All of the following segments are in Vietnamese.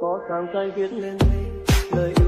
có càng tay viết lên đây lời yêu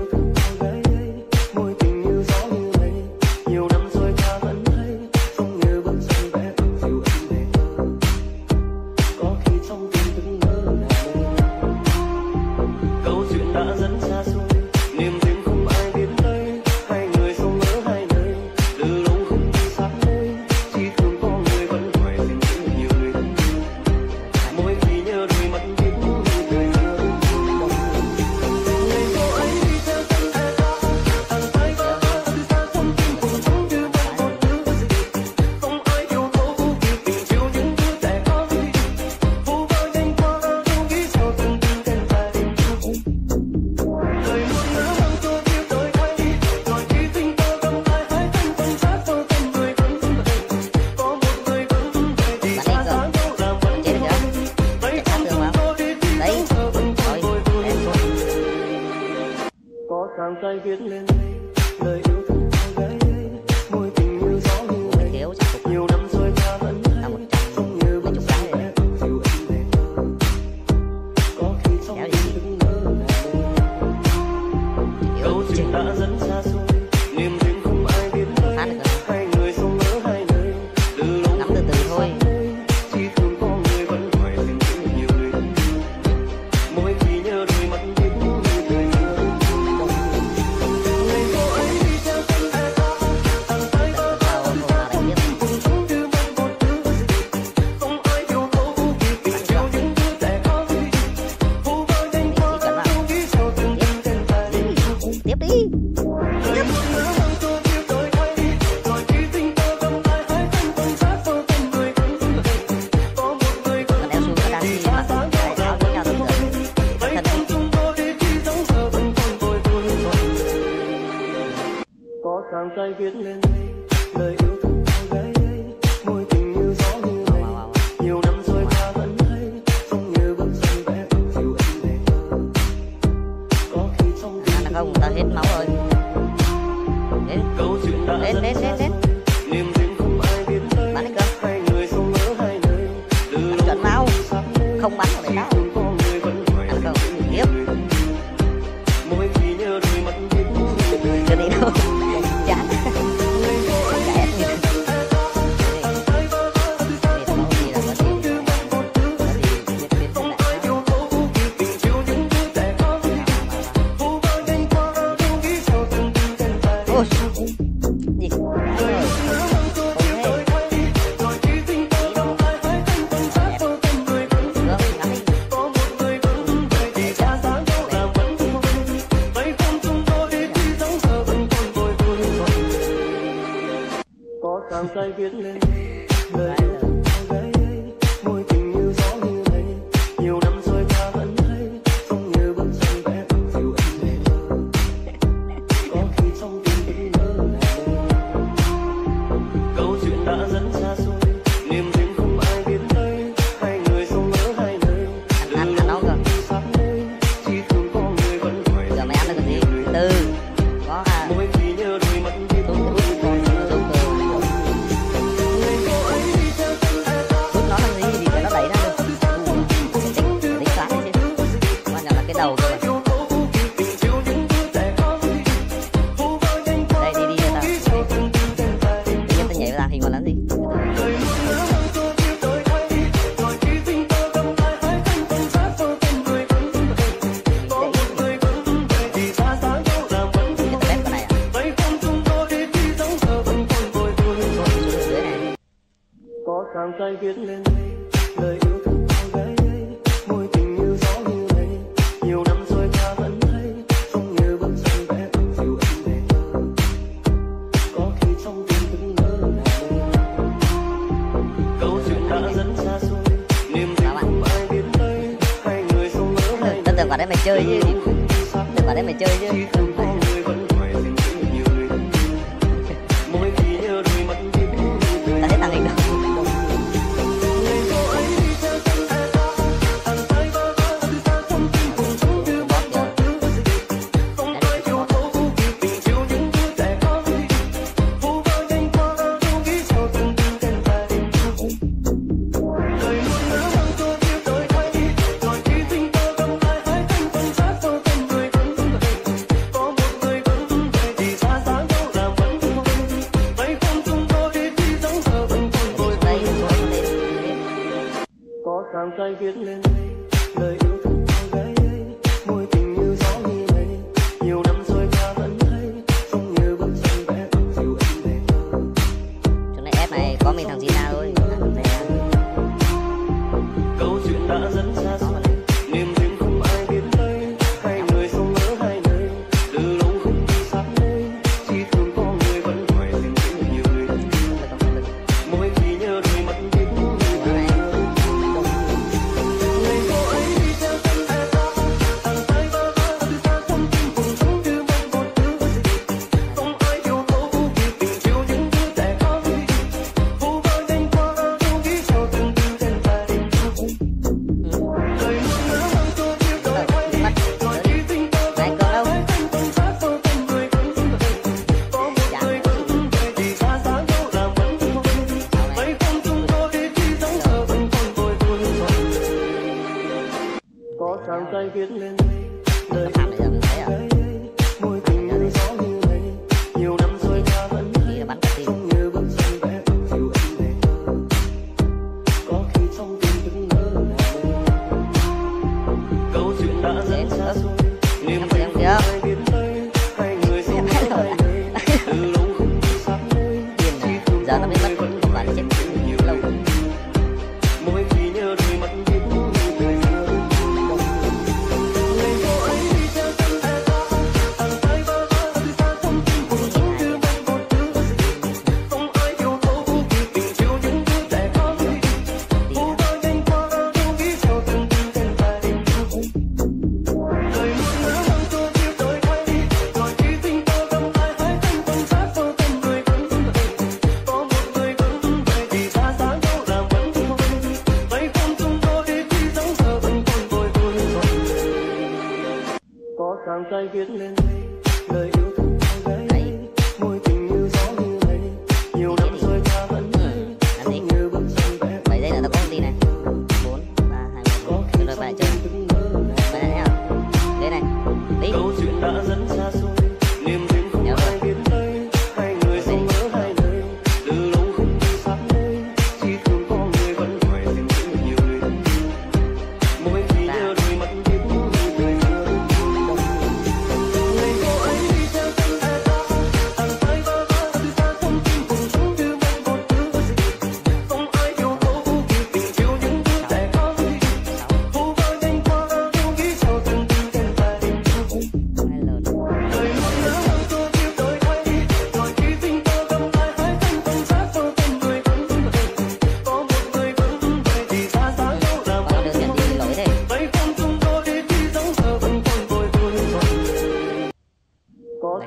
sông đứng ngỡ ngàng yêu tình đã dẫn xa xôi. càng cay viết lên đây lời yêu đầu rồi. Đây, đi đi ta đi giúp tao nhảy ra thì còn làm gì có càng tay viết có mình thằng Zina thôi. tràn tay viết lên. Đời tôi không thấy mối tình như gió như mây nhiều năm rồi. không như vẫn xuân vẽ ước dẫn biết đây giờ nó mới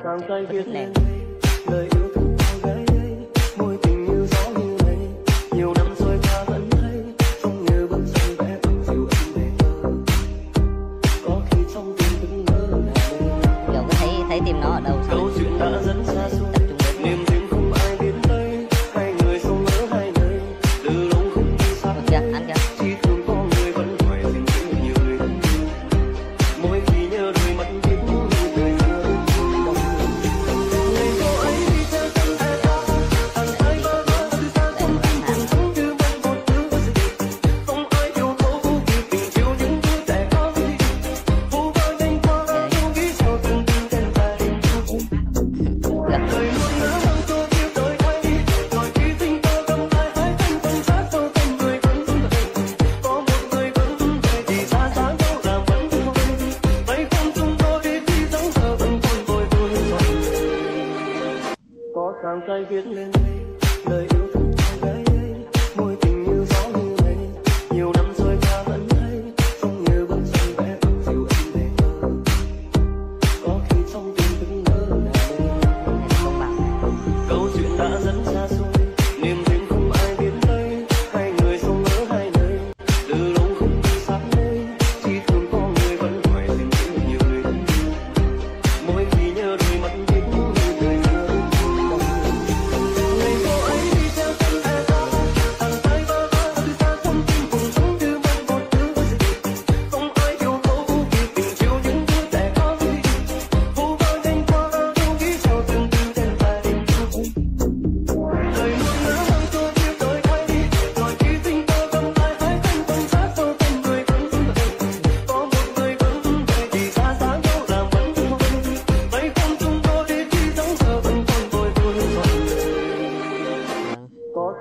sáng tay viết nên lời yêu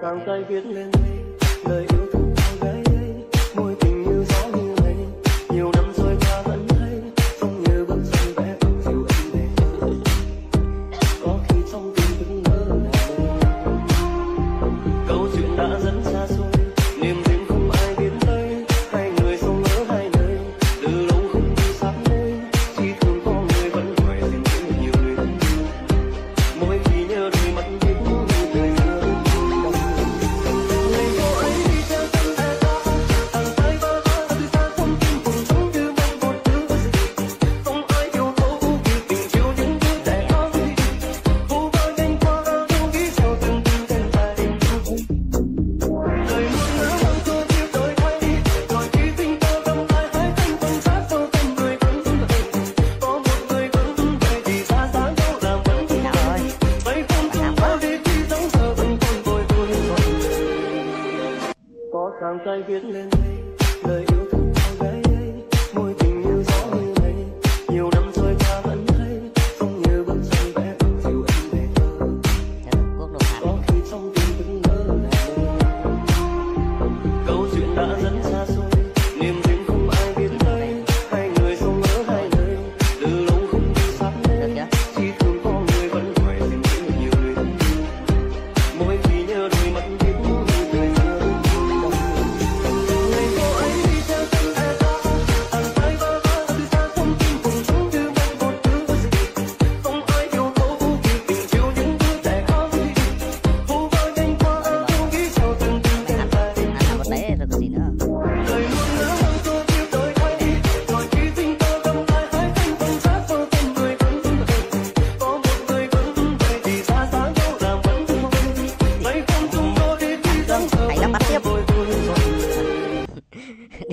càng tay viết lên lời yêu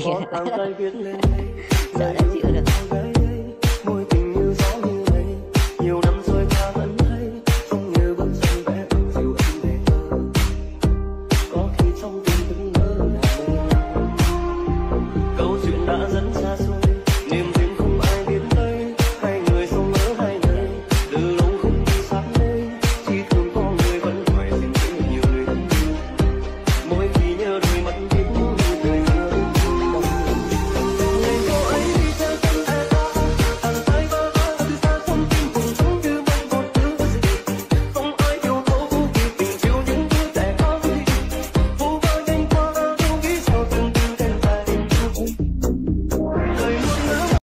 bỏ tao tay viết lên lời dạ, yêu